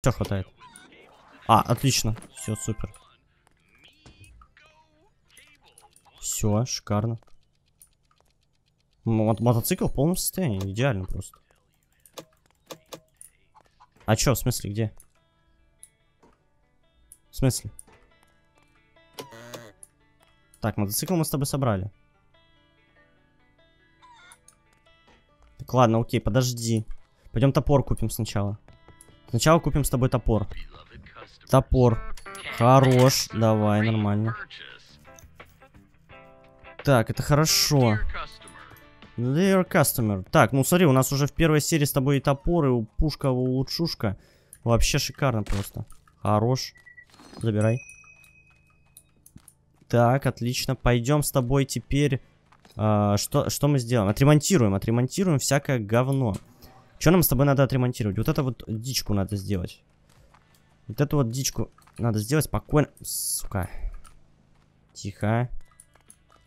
Все хватает. А, отлично. Все, супер. Все, шикарно. Мо мотоцикл в полном состоянии. Идеально просто. А чё, в смысле, где? В смысле? Так, мотоцикл мы с тобой собрали. Так, ладно, окей, подожди. Пойдем топор купим сначала. Сначала купим с тобой топор. Топор. Хорош. Давай, нормально. Так, это хорошо. Dear customer. Так, ну смотри, у нас уже в первой серии с тобой и топор, и пушка, и улучшушка. Вообще шикарно просто. Хорош. Забирай. Так, отлично. Пойдем с тобой теперь... А, что, что мы сделаем? Отремонтируем, отремонтируем всякое говно. Что нам с тобой надо отремонтировать? Вот это вот дичку надо сделать. Вот эту вот дичку надо сделать спокойно. Сука. Тихо.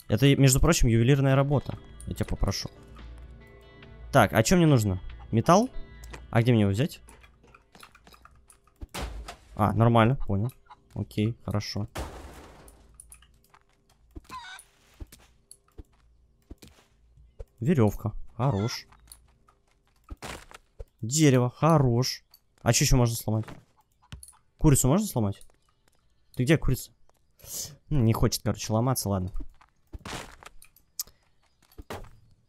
Это, между прочим, ювелирная работа. Я тебя попрошу. Так, а что мне нужно? Металл? А где мне его взять? А, нормально, понял. Окей, хорошо. Веревка. Хорош. Дерево. Хорош. А что еще можно сломать? Курицу можно сломать? Ты где курица? Ну, не хочет, короче, ломаться, ладно.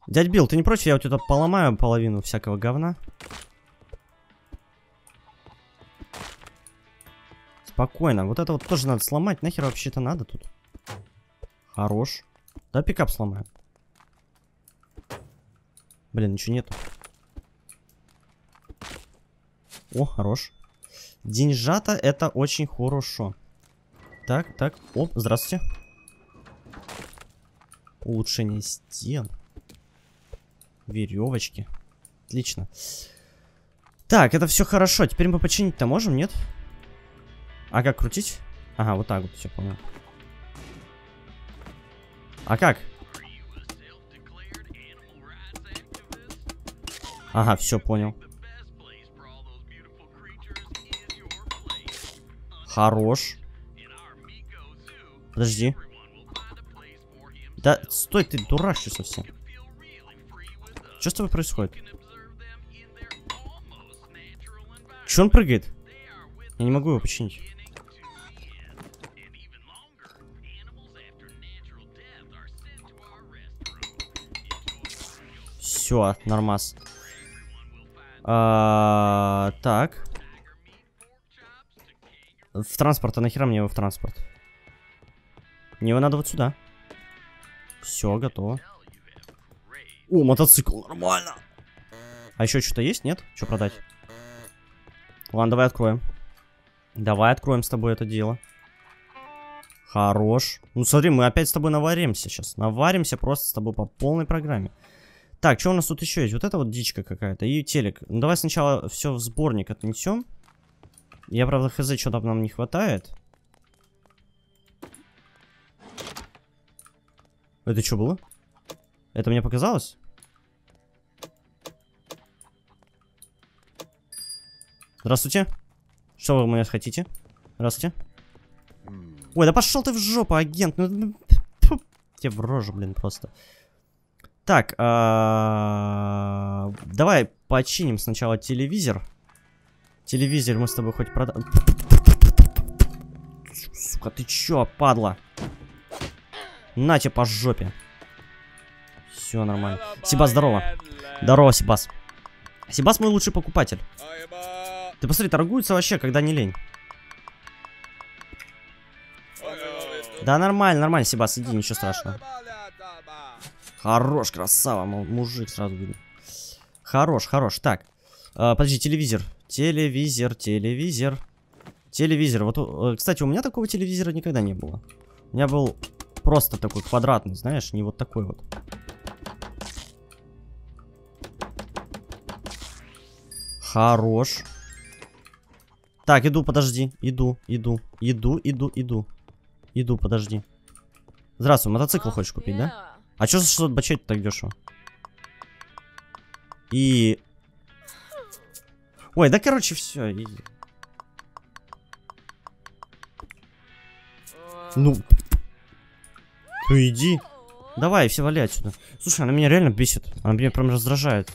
Дядь Билл, ты не против? Я вот это поломаю половину всякого говна. Спокойно. Вот это вот тоже надо сломать. Нахер вообще-то надо тут? Хорош. Да, пикап сломаю. Блин, ничего нету. О, хорош. Деньжата это очень хорошо. Так, так. О, здравствуйте. Улучшение стен. Веревочки. Отлично. Так, это все хорошо. Теперь мы починить-то можем, нет? А как крутить? Ага, вот так вот, все понял. А как? Ага, все понял. Хорош. Подожди. Да, стой, ты дурашься совсем. Что с тобой происходит? Че он прыгает? Я не могу его починить. Все, нормас. А, так. В транспорт, а нахера мне его в транспорт? Мне его надо вот сюда. Все, готово. О, мотоцикл, нормально. А еще что-то есть, нет? Что продать? Ладно, давай откроем. Давай откроем с тобой это дело. Хорош. Ну смотри, мы опять с тобой наваримся сейчас. Наваримся просто с тобой по полной программе. Так, что у нас тут еще есть? Вот это вот дичка какая-то. И телек. Ну давай сначала все в сборник отнесем. Я, правда, хз, что там нам не хватает. Это что было? Это мне показалось? Здравствуйте. Что вы у меня хотите? Здравствуйте. Ой, да пошел ты в жопу, агент. Ну, тебе в рожу, блин, просто. Так, а, давай починим сначала телевизор. Телевизор мы с тобой хоть продаем. Сука, ты чё, падла? На тебе по жопе. Все нормально. Сибас, здорово. Здорово, Сибас. Сибас мой лучший покупатель. Ты посмотри, торгуется вообще, когда не лень. Да нормально, нормально, Сибас, иди, ничего страшного. Хорош, красава, мужик сразу видно. Хорош, хорош. Так, э, подожди, телевизор. Телевизор, телевизор. Телевизор. Вот, э, кстати, у меня такого телевизора никогда не было. У меня был просто такой квадратный, знаешь, не вот такой вот. Хорош. Так, иду, подожди. Иду, иду, иду, иду, иду. Иду, подожди. Здравствуй, мотоцикл хочешь купить, да? А что за 600 бачей так дешево? И... Ой, да короче, все. Ну. Ну иди. Давай, все вали отсюда. Слушай, она меня реально бесит. Она меня прям раздражает.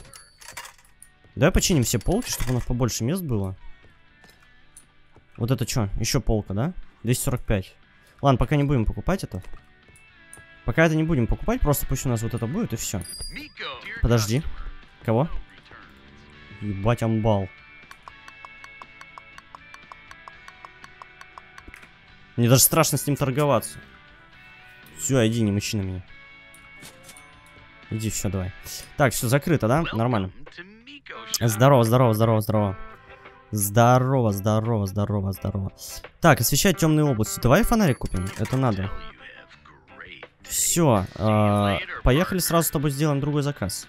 Давай починим все полки, чтобы у нас побольше мест было. Вот это что? Еще полка, да? 245. Ладно, пока не будем покупать это. Пока это не будем покупать, просто пусть у нас вот это будет и все. Подожди. Кого? Ебать, амбал. Мне даже страшно с ним торговаться. Все, иди, не мужчина меня. Иди, все, давай. Так, все закрыто, да? Нормально. Здорово, здорово, здорово, здорово. Здорово, здорово, здорово, здорово. Так, освещать темные области. Давай фонарик купим. Это надо. Все. Э, а, поехали сразу с тобой сделаем другой заказ.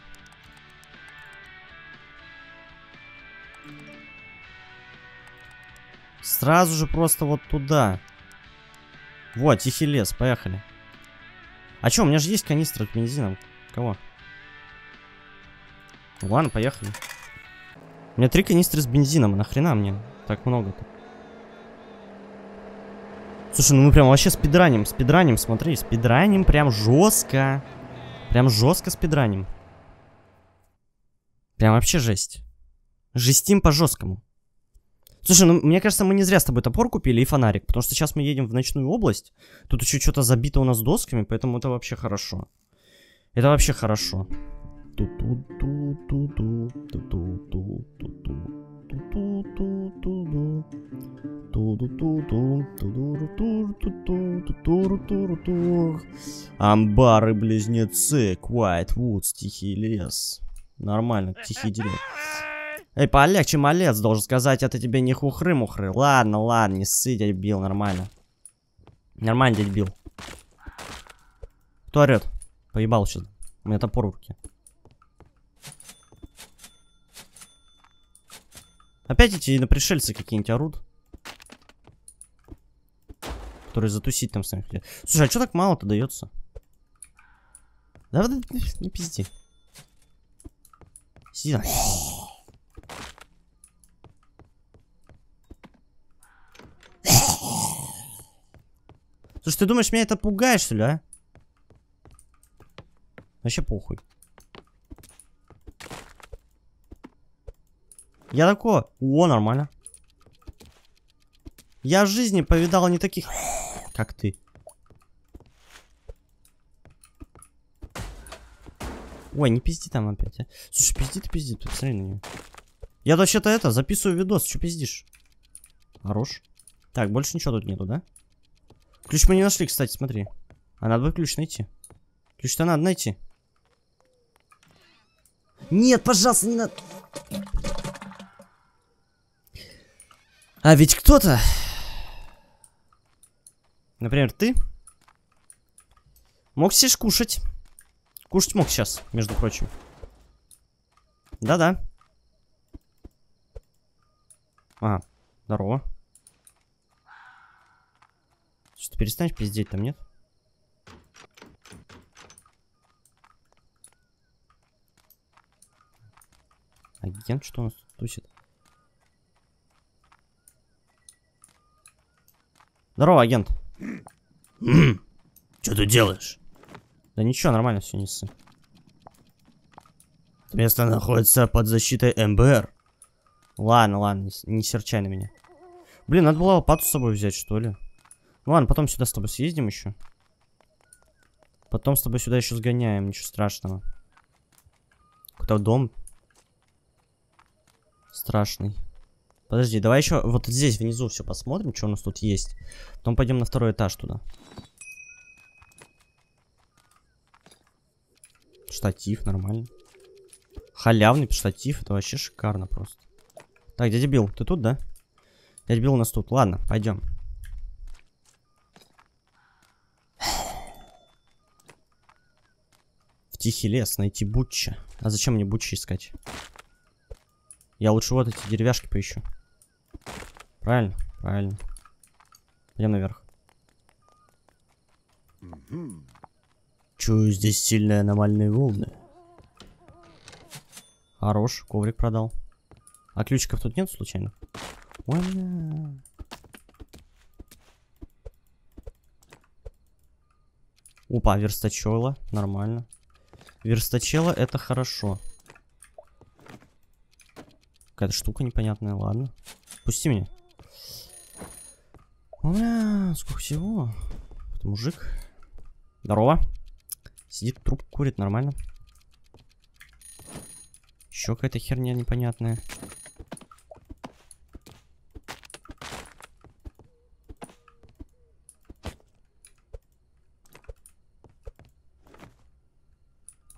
Сразу же просто вот туда. Вот, тихий лес, поехали. А чё, у меня же есть канистра с бензином. Кого? Ладно, поехали. У меня три канистры с бензином, нахрена мне так много-то? Слушай, ну мы прям вообще спидраним, спидраним, смотри, спидраним прям жестко. Прям жестко спидраним. Прям вообще жесть. Жестим по жесткому. Слушай, ну мне кажется, мы не зря с тобой топор купили и фонарик, потому что сейчас мы едем в ночную область. Тут еще что-то забито у нас досками, поэтому это вообще хорошо. Это вообще хорошо. Амбары-близнецы, Quiet Woods, тихий лес. Нормально, тихий деревья. Эй, полегче, малец, должен сказать, это тебе не хухры-мухры. Ладно, ладно, не ссы, дядь Бил, нормально. Нормально, дядь Бил. Кто орет? Поебал сейчас. У меня топор в руке. Опять эти инопришельцы какие-нибудь орут. Которые затусить там с нами хотят. Слушай, а что так мало-то дается? Да не пизди. Сиди. Слушай, ты думаешь, меня это пугает, что ли, а? Вообще похуй. Я такой, о, нормально. Я в жизни повидал не таких, как ты. Ой, не пизди там опять, а. Слушай, пизди ты пизди, посмотри на нее. Я вообще-то это, записываю видос, что пиздишь? Хорош. Так, больше ничего тут нету, да? Ключ мы не нашли, кстати, смотри. А надо бы ключ найти. Ключ-то надо найти. Нет, пожалуйста, не надо. А ведь кто-то... Например, ты... Мог сидишь кушать. Кушать мог сейчас, между прочим. Да-да. Ага, здорово. Что, перестанешь пиздеть там, нет? Агент, что у нас тут тусит? Здорово, агент. Что ты делаешь? Да ничего, нормально все, не ссы. Место находится под защитой МБР. Ладно, ладно, не, не серчай на меня. Блин, надо было лопату с собой взять, что ли? Ну ладно, потом сюда с тобой съездим еще. Потом с тобой сюда еще сгоняем, ничего страшного. Какой-то дом. Страшный. Подожди, давай еще вот здесь внизу все посмотрим, что у нас тут есть. Потом пойдем на второй этаж туда. Штатив, нормально. Халявный штатив, это вообще шикарно просто. Так, дядя Билл, ты тут, да? Дядя Билл у нас тут. Ладно, пойдем. Тихий лес, найти Бутча. А зачем мне Бутча искать? Я лучше вот эти деревяшки поищу. Правильно, правильно. Пойдем наверх. Чую здесь сильные аномальные волны. Хорош, коврик продал. А ключиков тут нет случайно? Ой, Опа, верстачела. Нормально. Верстачела это хорошо. Какая-то штука непонятная, ладно. Пусти меня. О, Бля, сколько всего. Это мужик. Здорово. Сидит, труп курит, нормально. Еще какая-то херня непонятная.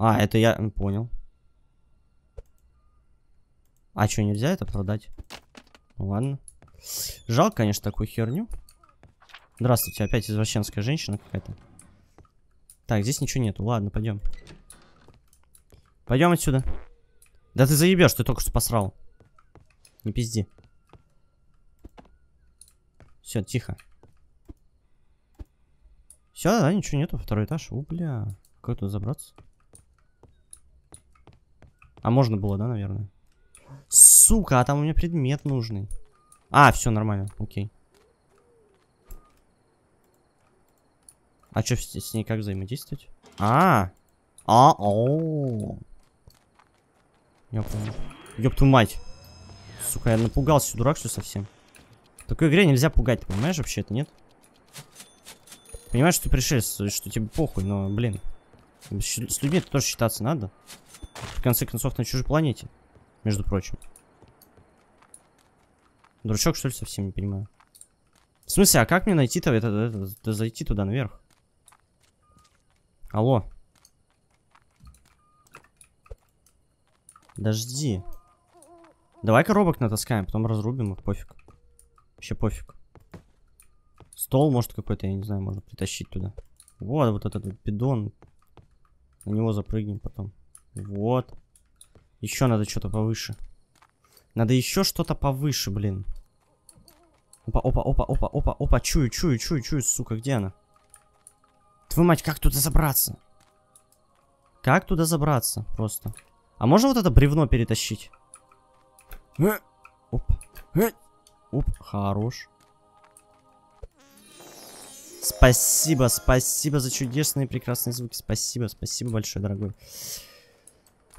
А, это я понял. А что, нельзя это продать? Ну, ладно. Жалко, конечно, такую херню. Здравствуйте, опять извращенская женщина какая-то. Так, здесь ничего нету. Ладно, пойдем. Пойдем отсюда. Да ты заебешь, ты только что посрал. Не пизди. Все, тихо. Все, да, ничего нету. Второй этаж. У, бля. Как тут забраться? А можно было, да, наверное? Сука, а там у меня предмет нужный. А, все нормально, окей. А что с, с ней как взаимодействовать? А, а, о, я понял. Ёб твою мать. Сука, я напугался, дурак, что совсем. В такой игре нельзя пугать, ты понимаешь вообще это, нет? Понимаешь, что ты пришелец, что тебе похуй, но, блин. С людьми тоже считаться надо. В конце концов, на чужой планете. Между прочим. Дурачок, что ли, совсем не понимаю. В смысле, а как мне найти-то это, это, это, зайти туда наверх? Алло. Подожди. Давай коробок натаскаем, потом разрубим их, пофиг. Вообще пофиг. Стол, может, какой-то, я не знаю, можно притащить туда. Вот, вот этот бидон. На него запрыгнем потом. Вот. Еще надо что-то повыше. Надо еще что-то повыше, блин. Опа, опа, опа, опа, опа, опа, чую, чую, чую, чую, сука, где она? Твою мать, как туда забраться? Как туда забраться? Просто. А можно вот это бревно перетащить? Э, Оп. Э, Оп, хорош. Спасибо, спасибо за чудесные прекрасные звуки. Спасибо, спасибо большое, дорогой.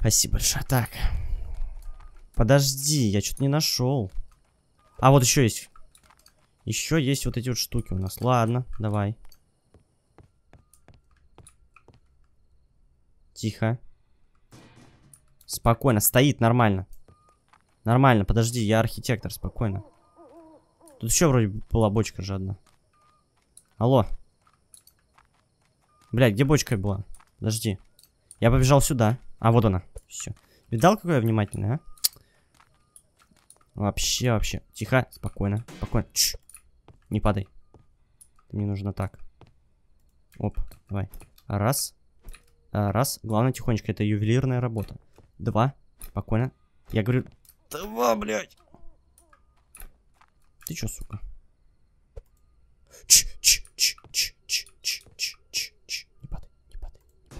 Спасибо большое. Так. Подожди, я что-то не нашел. А, вот еще есть. Еще есть вот эти вот штуки у нас. Ладно, давай. Тихо. Спокойно, стоит нормально. Нормально, подожди, я архитектор, спокойно. Тут еще вроде была бочка же одна. Алло. Блядь, где бочка была? Подожди. Я побежал сюда. А, вот она. Все. Видал, какой я а? Вообще, вообще. Тихо, спокойно, спокойно. Чш. Не падай. Мне нужно так. Оп, давай. Раз. А, Раз. Главное, тихонечко. Это ювелирная работа. Два. Спокойно. Я говорю... Два, блядь. Ты чё, сука? Ч, ч, ч, ч, ч, ч, ч, ч. Не падай, не падай, не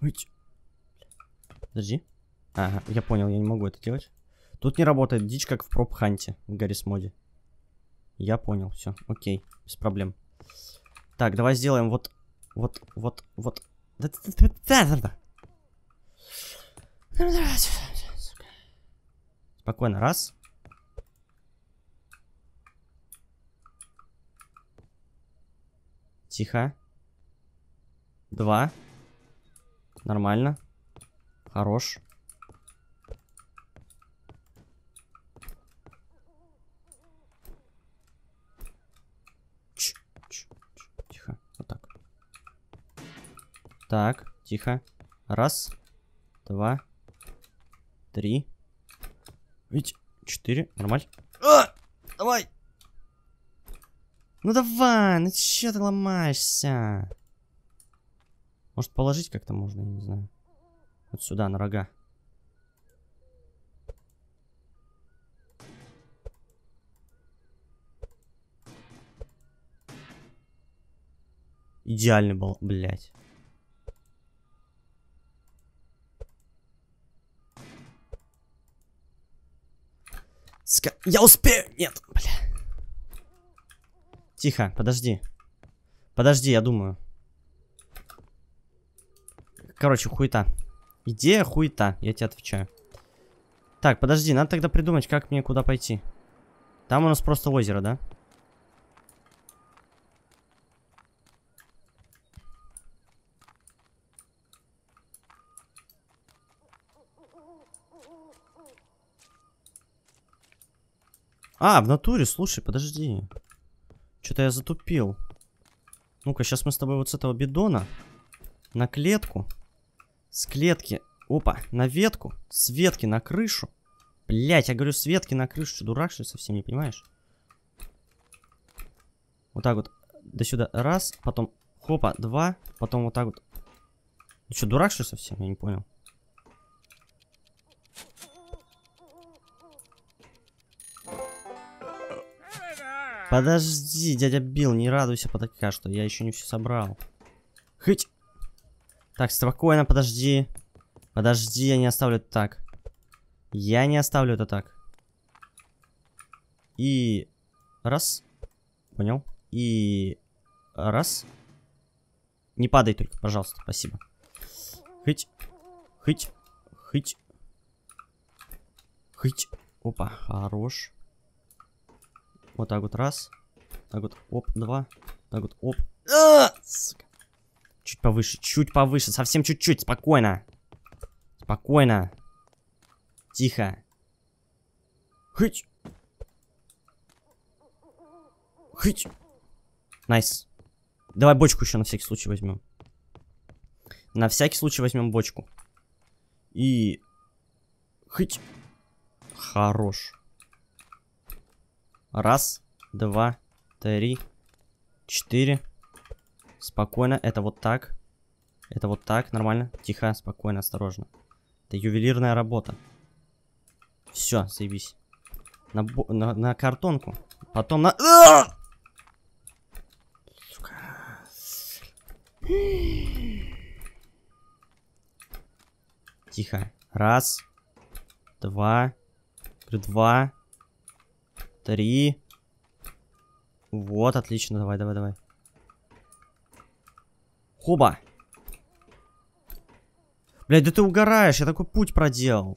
падай. Ч- Подожди. Ага, я понял, я не могу это делать. Тут не работает дичь, как в проп-ханте в Гаррис моде. Я понял, все, окей, без проблем. Так, давай сделаем вот, вот, вот, вот. Да-да-да-да-да-да. Спокойно, раз. Тихо. Два. Нормально. Хорош. Тихо. Вот так. Так, тихо. Раз. Два. Три. Ведь четыре. Нормально. А! Давай! Ну давай, ну че ты ломаешься? Может положить как-то можно, я не знаю. Вот сюда, на рога. Идеальный был, блядь. Я успею! Нет, бля. Тихо, подожди. Подожди, я думаю. Короче, хуета. Идея хуета, я тебе отвечаю. Так, подожди, надо тогда придумать, как мне куда пойти. Там у нас просто озеро, да? А, в натуре, слушай, подожди. Что-то я затупил. Ну-ка, сейчас мы с тобой вот с этого бидона на клетку. С клетки. Опа, на ветку. С ветки на крышу. Блять, я говорю, с ветки на крышу. Что, дурак, что ли, совсем не понимаешь? Вот так вот. До сюда. Раз, потом хопа, два, потом вот так вот. Ты что, дурак, что ли, совсем? Я не понял. Подожди, дядя Билл, не радуйся пока что, я еще не все собрал. Хыть! Так, спокойно, подожди. Подожди, я не оставлю это так. Я не оставлю это так. И... Раз. Понял. И... Раз. Не падай только, пожалуйста, спасибо. Хыть. Хыть. Хыть. Хыть. Опа, хорош. Вот так вот раз. Так вот, оп, два. Так вот, оп. А, сука. Чуть повыше, чуть повыше, совсем чуть-чуть, спокойно. Спокойно. Тихо. Хыть. Хыть. Nice. Давай бочку еще на всякий случай возьмем. На всякий случай возьмем бочку. И... Хыть. Хорош. Раз, два, три, четыре. Спокойно. Это вот так. Это вот так. Нормально. Тихо, спокойно, осторожно. Это ювелирная работа. Все, заебись. На, на, на картонку. Потом на... Сука. Тихо. Раз. Два. Два. Три. Вот, отлично. Давай, давай, давай. Хоба. Блядь, да ты угораешь. Я такой путь проделал.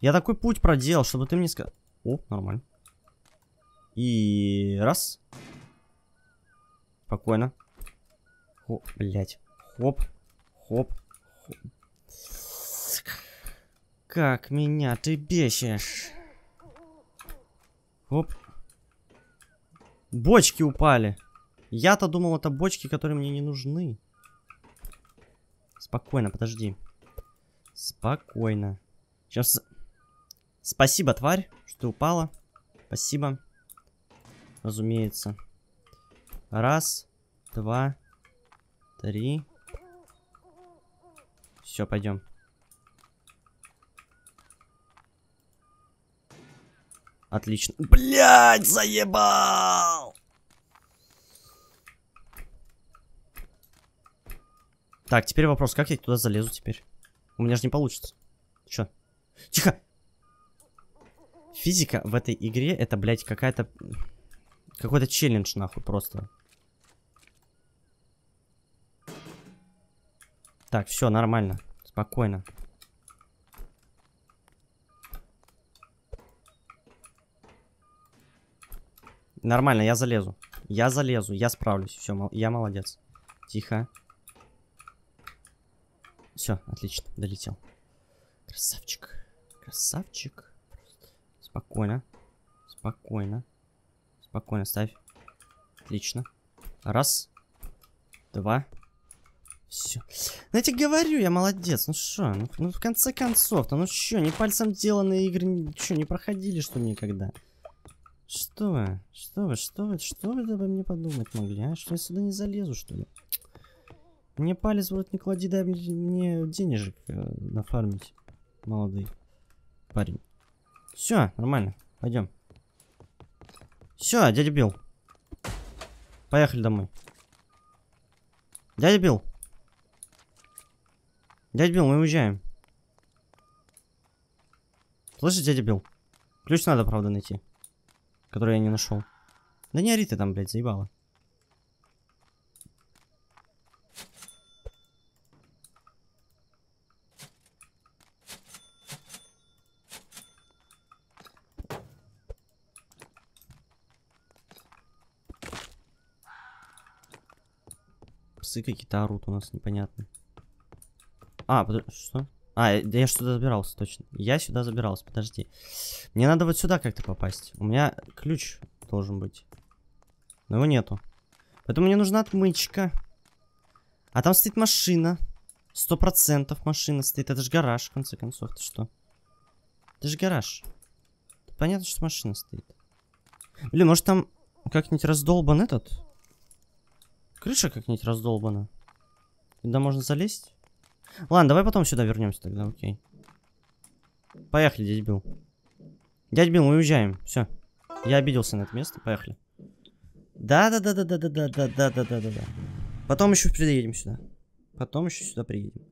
Я такой путь проделал, чтобы ты мне сказал... О, нормально. И... Раз. Спокойно. Хоп, блядь. Хоп. Хоп. Хоп. Как меня ты бесишь. Оп. Бочки упали. Я-то думал, это бочки, которые мне не нужны. Спокойно, подожди. Спокойно. Сейчас... Спасибо, тварь, что ты упала. Спасибо. Разумеется. Раз, два, три. Все, пойдем. Отлично. Блять, заебал! Так, теперь вопрос, как я туда залезу теперь? У меня же не получится. Чё? Тихо! Физика в этой игре это, блядь, какая-то... Какой-то челлендж, нахуй, просто. Так, все, нормально. Спокойно. Нормально, я залезу. Я залезу, я справлюсь. Все, я молодец. Тихо. Все, отлично, долетел. Красавчик. Красавчик. Спокойно. Спокойно. Спокойно ставь. Отлично. Раз. Два. Все. Ну тебе говорю, я молодец. Ну что, ну, ну в конце концов, ну что, не пальцем деланные игры, что, не проходили что никогда? Что вы? Что вы? Что вы? Что вы обо мне подумать могли, а? Что я сюда не залезу, что ли? Мне палец в не клади, дай мне денежек э, нафармить, молодой парень. Все, нормально, пойдем. Все, дядя Билл. Поехали домой. Дядя Билл. Дядя Билл, мы уезжаем. Слышишь, дядя Билл? Ключ надо, правда, найти который я не нашел. Да не ори ты там, блядь, заебала. Псы какие-то орут у нас непонятно. А, под... что? А, э, да я сюда забирался, точно. Я сюда забирался, подожди. Мне надо вот сюда как-то попасть. У меня ключ должен быть. Но его нету. Поэтому мне нужна отмычка. А там стоит машина. Сто процентов машина стоит. Это же гараж, в конце концов. Ты что? Это же гараж. Понятно, что машина стоит. Блин, может там как-нибудь раздолбан этот? Крыша как-нибудь раздолбана. Туда можно залезть? Ладно, давай потом сюда вернемся тогда, окей. Поехали, дядь Билл. Дядь Билл, мы уезжаем. Все. Я обиделся на это место. Поехали. Да-да-да-да-да-да-да-да-да-да-да-да. Потом еще приедем сюда. Потом еще сюда приедем.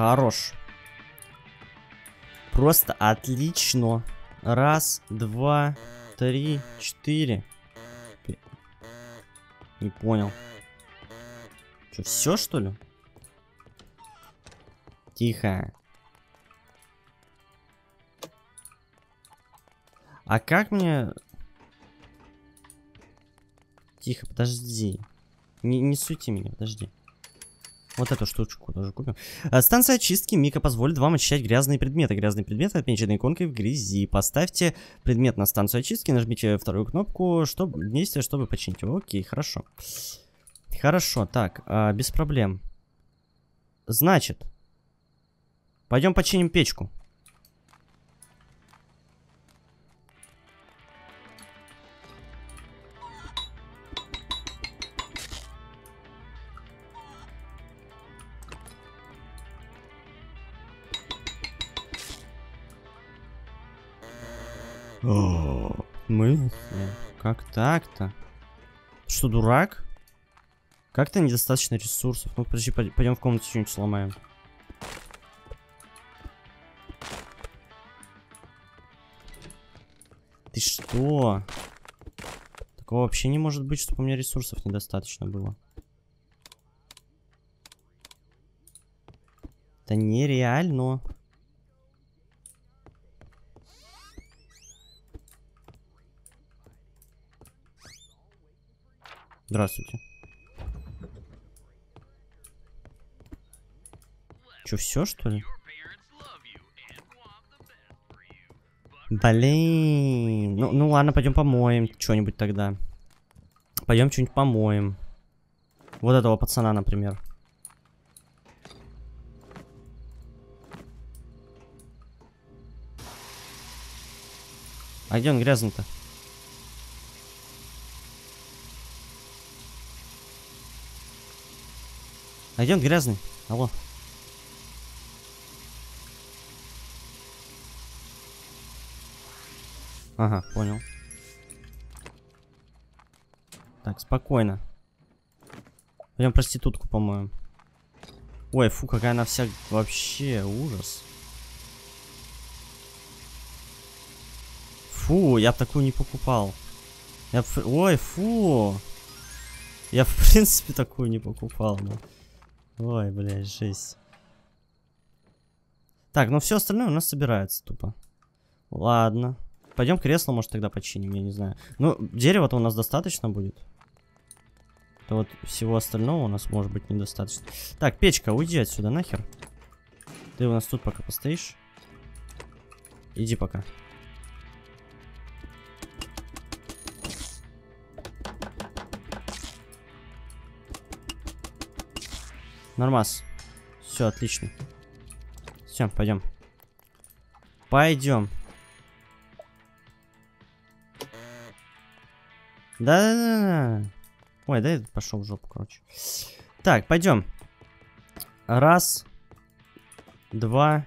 Хорош. Просто отлично. Раз, два, три, четыре. Не понял. Что, все что ли? Тихо. А как мне... Тихо, подожди. Не, не суйте меня, подожди. Вот эту штучку тоже купим. А, Станция очистки Мика позволит вам очищать грязные предметы. Грязные предметы отмечены иконкой в грязи. Поставьте предмет на станцию очистки, нажмите вторую кнопку, чтобы действие, чтобы починить его. Окей, хорошо. Хорошо, так, а, без проблем. Значит, пойдем починим печку. Мы? Как так-то? Что, дурак? Как-то недостаточно ресурсов. Ну, подожди, пойдем в комнату что-нибудь сломаем. Ты что? Такого вообще не может быть, чтобы у меня ресурсов недостаточно было. Это нереально. Здравствуйте. Че, все что ли? Блин. Ну, ну ладно, пойдем помоем что-нибудь тогда. Пойдем что-нибудь помоем. Вот этого пацана, например. А где он грязный-то? А грязный? Алло. Ага, понял. Так, спокойно. Пойдем проститутку, по-моему. Ой, фу, какая она вся... Вообще, ужас. Фу, я такую не покупал. Я. Ой, фу. Я, в принципе, такую не покупал, но... Ой, блядь, жесть. Так, ну все остальное у нас собирается тупо. Ладно. Пойдем кресло, может, тогда починим, я не знаю. Ну, дерева-то у нас достаточно будет. То вот всего остального у нас может быть недостаточно. Так, печка, уйди отсюда, нахер. Ты у нас тут пока постоишь. Иди пока. Нормас. Все, отлично. Все, пойдем. Пойдем. Да-да-да. Ой, да я пошел в жопу, короче. Так, пойдем. Раз. Два.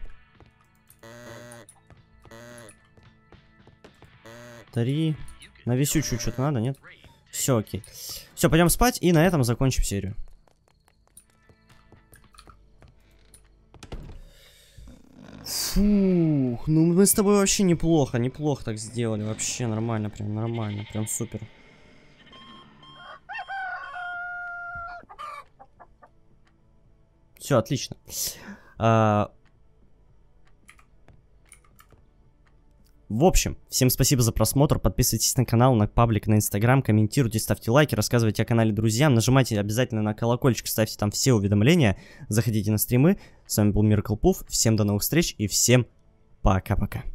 Три. На висючую что-то надо, нет? Все, окей. Все, пойдем спать и на этом закончим серию. Фух, ну мы с тобой вообще неплохо, неплохо так сделали. Вообще нормально, прям нормально, прям супер. Все, отлично. А... В общем, всем спасибо за просмотр, подписывайтесь на канал, на паблик, на инстаграм, комментируйте, ставьте лайки, рассказывайте о канале друзьям, нажимайте обязательно на колокольчик, ставьте там все уведомления, заходите на стримы. С вами был Miracle Puff, всем до новых встреч и всем Bye, Kapaka.